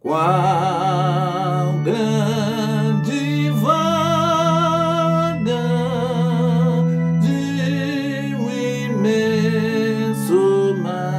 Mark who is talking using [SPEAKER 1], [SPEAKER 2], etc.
[SPEAKER 1] Qual grande vaga de um imenso mar.